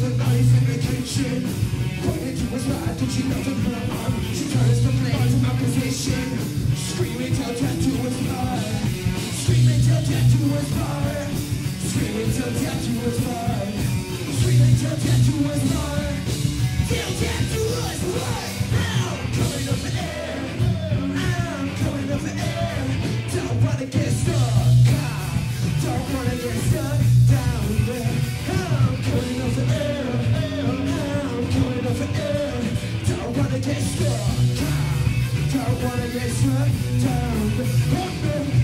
the to my position Screaming till death you his blood Screaming till death to his blood Screaming till Screaming till to his blood Till death Christmas time.